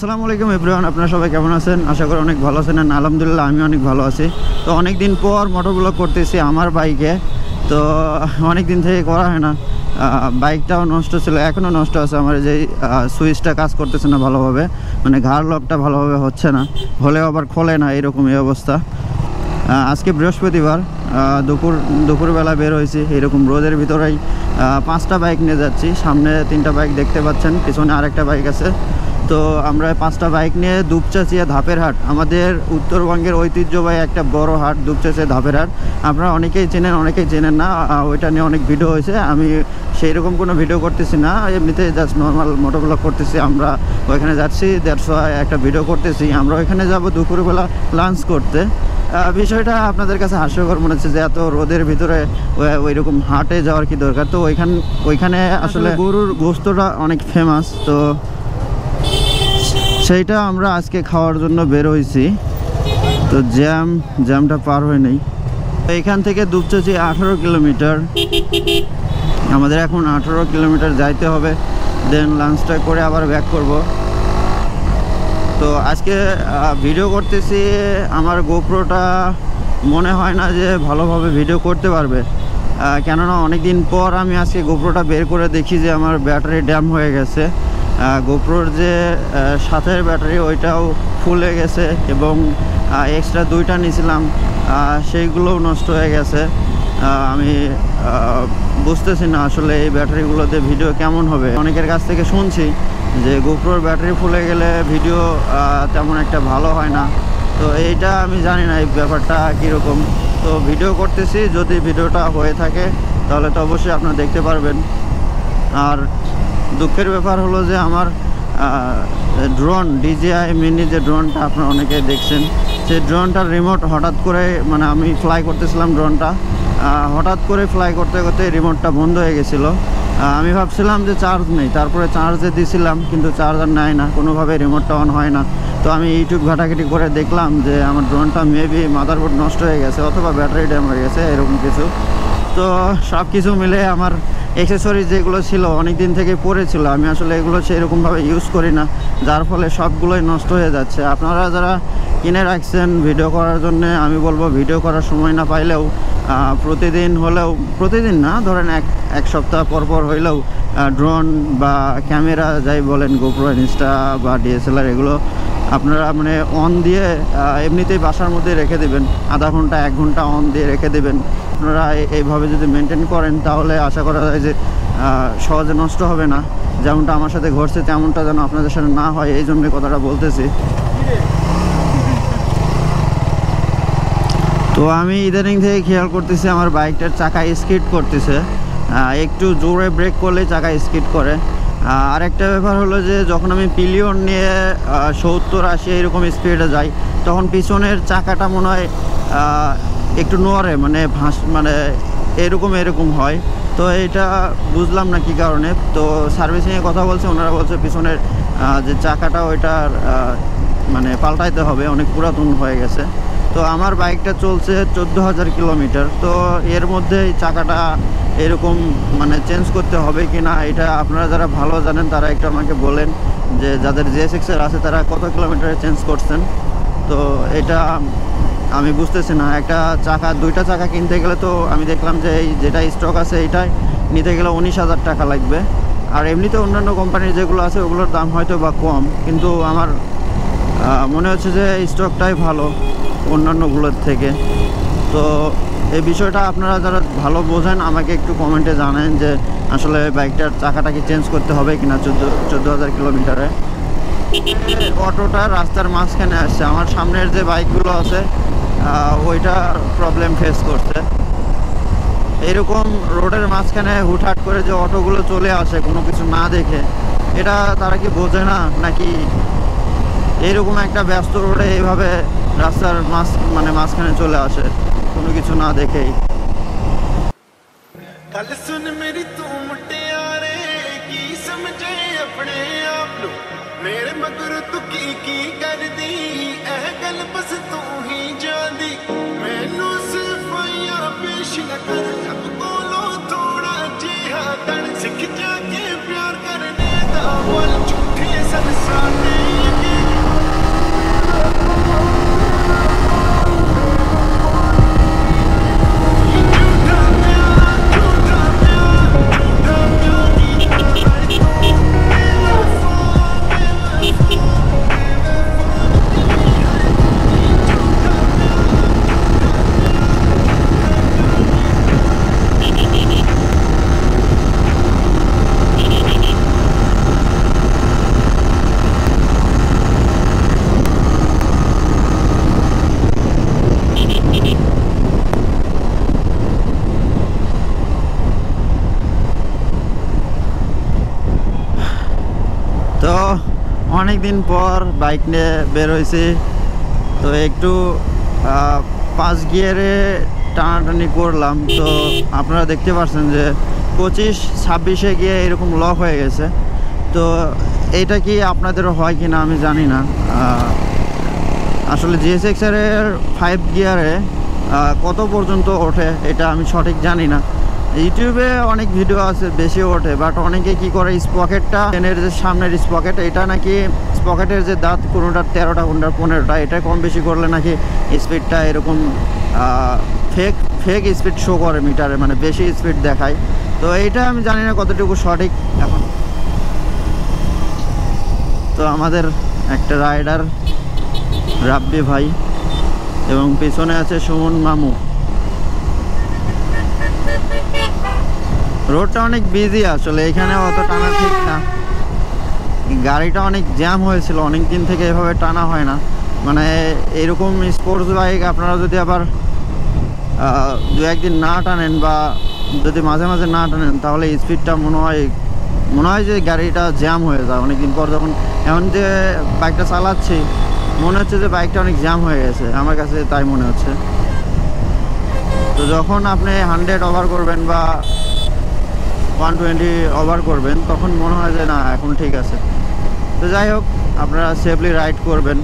আসসালামু আলাইকুম এভরিওয়ান, আপনারা সবাই কেমন আছেন? আশা করি অনেক ভালো আছেন and আলহামদুলিল্লাহ আমি অনেক ভালো আছি। তো অনেক দিন পর মোটর ব্লগ করতেছি আমার বাইকে তো অনেক দিন থেকে করা হয় না। বাইকটাও নষ্ট ছিল এখনও নষ্ট আছে আমার যে সুইচটা কাজ করতেছে না ভালোভাবে। মানে ঘাড় লকটা ভালোভাবে হচ্ছে না। হলেও আবার খোলে না এরকম এই অবস্থা। আজকে বৃহস্পতিবার দুপুর, দুপুরবেলা বের হয়েছি। এরকম রোদের ভিতরেই পাঁচটা বাইক নিয়ে যাচ্ছি। সামনে তিনটা বাইক দেখতে পাচ্ছেন, পিছনে আরেকটা বাইক আছে। তো আমরা পাঁচটা বাইক নিয়ে দুপচাচিয়া ধাপের হাট। আমাদের উত্তরবঙ্গের ঐতিহ্যবাহী একটা বড় হাট দুপচাচিয়া ধাপের হাট। আপনারা অনেকেই চেনেন অনেকেই চেনেন না ওইটা নিয়ে অনেক ভিডিও হয়েছে। আমি সেই রকম কোনো ভিডিও করতেছি না এমনিতে জাস্ট নর্মাল মোটোব্লগ করতেছি আমরা। ওইখানে যাচ্ছি দেড়শো একটা ভিডিও করতেছি। আমরা ওইখানে যাব দুপুরবেলা লাঞ্চ করতে। বিষয়টা আপনাদের কাছে হাস্যকর মনে হচ্ছে যে এত রোদের ভিতরে ওই- ওই রকম হাটে যাওয়ার কি দরকার? তো ওইখান ওইখানে আসলে গরুর গোস্তটা অনেক ফেমাস তো সেইটা আমরা আজকে খাওয়ার জন্য বের হয়েছি। তো জ্যাম, জ্যামটা পার হয়ে নেই। এখান থেকে দুপচাচি আঠারো কিলোমিটার। আমাদের এখন আঠারো কিলোমিটার যাইতে হবে। দেন লাঞ্চটা করে আবার ব্যাক করব। তো আজকে ভিডিও করতেছি। আমার গোপ্রোটা মনে হয় না যে ভালোভাবে ভিডিও করতে পারবে। কেননা অনেক দিন পর আমি আজকে গোপ্রোটা বের করে দেখি যে আমার ব্যাটারি ড্যাম হয়ে গেছে। গোপ্রোর যে সাথের ব্যাটারি ওইটাও ফুলে গেছে এবং এক্সট্রা দুইটা নিয়েছিলাম সেইগুলোও নষ্ট হয়ে গেছে। আমি বুঝতেছি না আসলে এই ব্যাটারিগুলোতে ভিডিও কেমন হবে। অনেকের কাছ থেকে শুনছি যে গোপ্রোর ব্যাটারি ফুলে গেলে ভিডিও তেমন একটা ভালো হয় না। তো এইটা আমি জানি না এই ব্যাপারটা কীরকম। তো ভিডিও করতেছি, যদি ভিডিওটা হয়ে থাকে, তাহলে তো অবশ্যই আপনারা দেখতে পারবেন। আর দুঃখের ব্যাপার হলো যে আমার ড্রোন ডিজিআই মিনি যে ড্রোনটা আপনারা অনেকে দেখছেন সেই ড্রোনটার রিমোট হঠাৎ করে মানে আমি ফ্লাই করতেছিলাম ড্রোনটা হঠাৎ করে ফ্লাই করতে করতে রিমোটটা বন্ধ হয়ে গেছিল। আমি ভাবছিলাম যে চার্জ নেই, তারপরে চার্জে দিছিলাম, কিন্তু চার্জার নেয় না কোনোভাবে রিমোটটা অন হয় না। তো আমি ইউটিউব ঘাটাঘাটি করে দেখলাম যে আমার ড্রোনটা মেবি মাদারবোর্ড নষ্ট হয়ে গেছে অথবা ব্যাটারি ড্যাম হয়ে গেছে, এরকম কিছু। তো সব কিছু মিলে আমার অ্যাক্সেসরিজ যেগুলো ছিল অনেক দিন থেকে পড়েছিল আমি আসলে এগুলো সেরকমভাবে ইউজ করি না। যার ফলে সবগুলোই নষ্ট হয়ে যাচ্ছে। আপনারা যারা কিনে রাখছেন ভিডিও করার জন্য, আমি বলব ভিডিও করার সময় না পাইলেও প্রতিদিন হলেও, প্রতিদিন না, ধরেন এক এক সপ্তাহ পর পর হইলেও ড্রোন বা ক্যামেরা যাই বলেন গোপ্রো ইনস্টা বা ডিএসএলআর এগুলো আপনারা মানে অন দিয়ে এমনিতেই বাসার মধ্যে রেখে দেবেন। আধা ঘণ্টা, এক ঘণ্টা অন দিয়ে রেখে দেবেন। আপনারা এইভাবে যদি মেনটেন করেন, তাহলে আশা করা যায় যে সহজে নষ্ট হবে না। যেমনটা আমার সাথে ঘটছে, তেমনটা যেন আপনাদের সাথে না হয়, এই জন্য কথাটা বলতেছি। তো আমি ইদানিং থেকে খেয়াল করতেছি, আমার বাইকটার চাকা স্কিড করতেছে। একটু জোরে ব্রেক করলে চাকা স্কিড করে। আর একটা ব্যাপার হলো যে যখন আমি পিলিয়ন নিয়ে সত্তর আশি এরকম স্পিডে যাই, তখন পিছনের চাকাটা মনে হয় একটু নড়ে মানে ভাস মানে এরকম এরকম হয়। তো এটা বুঝলাম না কি কারণে। তো সার্ভিসিংয়ে কথা বলছে, ওনারা বলছে পিছনের যে চাকাটা ওইটার মানে পাল্টাইতে হবে, অনেক পুরাতন হয়ে গেছে। তো আমার বাইকটা চলছে চোদ্দ হাজার কিলোমিটার। তো এর মধ্যে চাকাটা এরকম মানে চেঞ্জ করতে হবে কি না এটা আপনারা যারা ভালো জানেন তারা একটু আমাকে বলেন যে যাদের জিএসএক্সের আছে তারা কত কিলোমিটারে চেঞ্জ করছেন। তো এটা আমি বুঝতেছি না, একটা চাকা, দুইটা চাকা কিনতে গেলে তো আমি দেখলাম যে এই যেটা স্টক আছে এটাই নিতে গেলে উনিশ হাজার টাকা লাগবে। আর এমনিতে অন্যান্য কোম্পানির যেগুলো আছে ওগুলোর দাম হয়তো বা কম, কিন্তু আমার মনে হচ্ছে যে স্টকটাই ভালো। অন্যান্যগুলোর থেকে। তো এই বিষয়টা আপনারা যারা ভালো বোঝেন, আমাকে একটু কমেন্টে জানান যে আসলে বাইকটার চাকাটা কি চেঞ্জ করতে হবে কিনা চোদ্দ চোদ্দ হাজার কিলোমিটারে। অটোটা রাস্তার মাঝখানে আসছে। আমার সামনের যে বাইকগুলো আছে ওইটা প্রবলেম ফেস করছে। এরকম রোডের মাঝখানে হুটহাট করে যে অটোগুলো চলে আসে, কোনো কিছু না দেখে, এটা তারা কি বোঝে না? নাকি এরকম একটা ব্যস্ত রোডে এইভাবে রাস্তার মাঝ মানে মাঝখানে চলে আসে কোনো কিছু না দেখেই ਗੱਲ ਸੁਣ ਮੇਰੀ ਤੂੰ ਮੁਟਿਆਰੇ ਕੀ ਸਮਝੇ ਆਪਣੇ ਆਪ ਨੂੰ ਮੇਰੇ ਮਗਰ ਤੂੰ ਕੀ ਕੀ ਕਰਦੀ ਇਹ ਗੱਲ ਬਸ ਤੂੰ ਹੀ ਜਾਣਦੀ ਮੈਨੂੰ ਸਿਫਾਈਆਂ ਪੇਸ਼ ਨਾ ਕਰ অনেক দিন পর বাইক নিয়ে বের হয়েছি। তো একটু পাঁচ গিয়ারে টানাটানি করলাম। তো আপনারা দেখতে পাচ্ছেন যে পঁচিশ, ছাব্বিশে গিয়ে এরকম লক হয়ে গেছে। তো এটা কি আপনাদেরও হয় কি না আমি জানি না। আসলে জিএসএক্স এর ফাইভ গিয়ারে কত পর্যন্ত ওঠে এটা আমি সঠিক জানি না। ইউটিউবে অনেক ভিডিও আছে বেশি ওঠে বাট অনেকে কি করে স্পকেটটা ট্রেনের যে সামনের স্পকেট, এটা নাকি স্পকেটের যে দাঁত, কোনোটার তেরোটা, কোনোটার পনেরোটা, এটা কম বেশি করলে নাকি স্পিডটা এরকম ফেক ফেক স্পিড শো করে মিটারে মানে বেশি স্পিড দেখায়। তো এইটা আমি জানি না কতটুকু সঠিক এখন। তো আমাদের একটা রাইডার রাব্বি ভাই, এবং পেছনে আছে সুমন মামু। রোডটা অনেক বিজি আসলে, এখানে অত টানা ঠিক না। গাড়িটা অনেক জ্যাম হয়েছিল অনেক দিন থেকে এভাবে টানা হয় না। মানে এরকম স্পোর্টস বাইক আপনারা যদি আবার দু একদিন না টানেন বা যদি মাঝে মাঝে না টানেন, তাহলে স্পিডটা মনে হয় মনে হয় যে গাড়িটা জ্যাম হয়ে যায়। অনেকদিন পর যখন এমন যে বাইকটা চালাচ্ছি, মনে হচ্ছে যে বাইকটা অনেক জ্যাম হয়ে গেছে। আমার কাছে তাই মনে হচ্ছে। তো যখন আপনি হান্ড্রেড ওভার করবেন বা ওয়ান টোয়েন্টি ওভার করবেন, তখন মনে হয় যে না, এখন ঠিক আছে। তো যাই হোক, আপনারা সেফলি রাইড করবেন।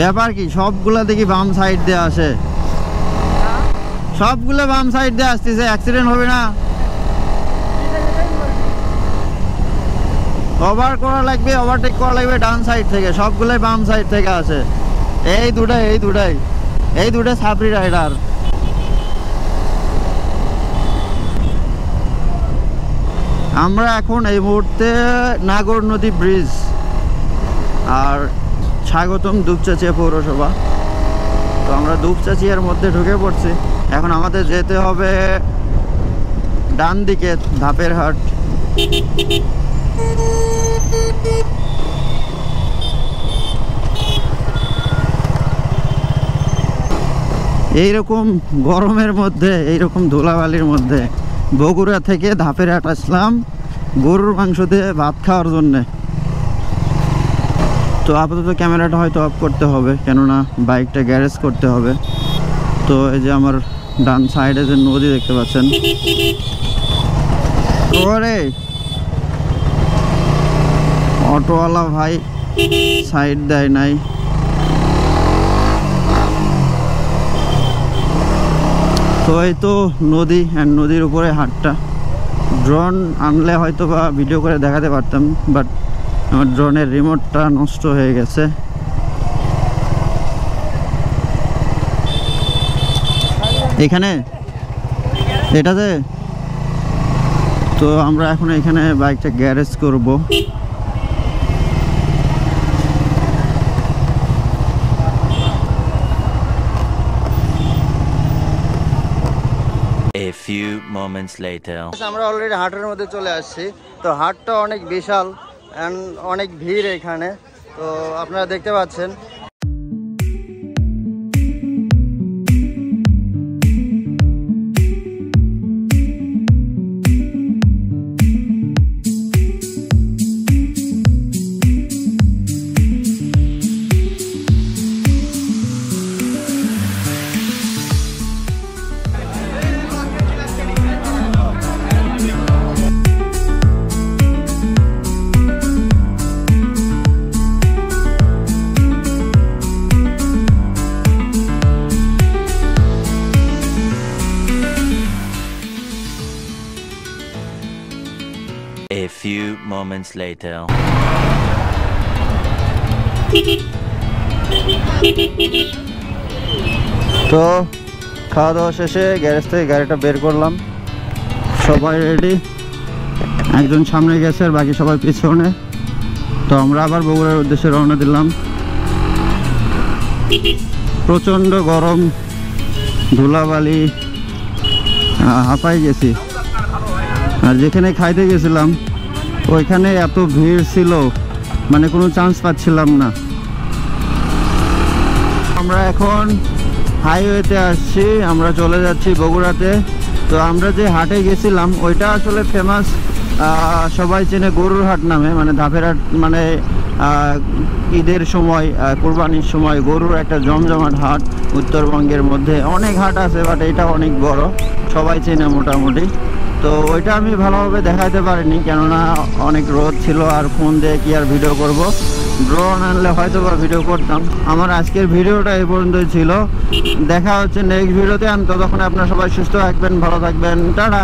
ব্যাপার কি? সবগুলা দেখি বাম সাইড দিয়ে আসে। সবগুলো বাম সাইড দিয়ে আসতেছে অ্যাক্সিডেন্ট হবে না। ওভার করা লাগবে ওভারটেক করা লাগবে ডান সাইড থেকে। সবগুলোই বাম সাইড থেকে আসে। এই দুটাই এই দুটাই। এই দুটো সাবরি রাইডার আমরা এখন এই মুহূর্তে নাগর নদী ব্রিজ আর স্বাগতম দুপচাচিয়া পৌরসভা। তো আমরা দুপচাচিয়ার মধ্যে ঢুকে পড়ছি। এখন আমাদের যেতে হবে ডান দিকে ধাপের হাট। এইরকম গরমের মধ্যে, এইরকম ধুলাবালির মধ্যে বগুড়া থেকে ধাপের হাট আসলাম গরুর মাংস দিয়ে ভাত খাওয়ার জন্যে। তো আপাতত ক্যামেরাটা হয়তো অফ করতে হবে, কেননা বাইকটা গ্যারেজ করতে হবে। তো এই যে আমার ডান সাইডে যে নদী দেখতে পাচ্ছেন। অটোওয়ালা ভাই সাইড দেয় নাই। তো এই তো নদী অ্যান্ড নদীর উপরে হাটটা। ড্রোন আনলে হয়তো বা ভিডিও করে দেখাতে পারতাম বাট আমার ড্রোনের রিমোটটা নষ্ট হয়ে গেছে। এখানে? এটাতে তো আমরা এখন এখানে বাইকটা গ্যারেজ করব। A few moments later. আমরা অলরেডি হাটের মধ্যে চলে আসছি। তো হাটটা অনেক বিশাল। অ্যান্ড অনেক ভিড় এখানে। তো আপনারা দেখতে পাচ্ছেন moments later. তো খাওয়া দাওয়া শেষে গ্যারেজ থেকে গাড়িটা বের করলাম। সবাই রেডি একজন সামনে গেছে আর বাকি সবাই পিছনে। তো আমরা আবার বগুড়ার উদ্দেশ্যে রওনা দিলাম। প্রচণ্ড গরম, ধুলাবালি হাঁপাই গেছি। আর যেখানে খাইতে গেছিলাম ওইখানে এত ভিড় ছিল মানে কোনো চান্স পাচ্ছিলাম না। আমরা এখন হাইওয়েতে আসছি, আমরা চলে যাচ্ছি বগুড়াতে। তো আমরা যে হাটে গেছিলাম, ওইটা আসলে ফেমাস সবাই চেনে গরুর হাট নামে মানে ধাপের হাট মানে ঈদের সময় কোরবানির সময় গরুর একটা জমজমাট হাট উত্তরবঙ্গের মধ্যে। অনেক হাট আছে বাট এটা অনেক বড়। সবাই চেনে মোটামুটি। তো ওইটা আমি ভালোভাবে দেখাতে পারিনি, কেননা অনেক রোদ ছিল আর ফোন দিয়ে কি আর ভিডিও করব। ড্রোন আনলে হয়তো বা ভিডিও করতাম। আমার আজকের ভিডিওটা এই পর্যন্তই ছিল। দেখা হচ্ছে নেক্সট ভিডিওতে আমি ততক্ষণে আপনারা সবাই সুস্থ থাকবেন, ভালো থাকবেন। টাটা!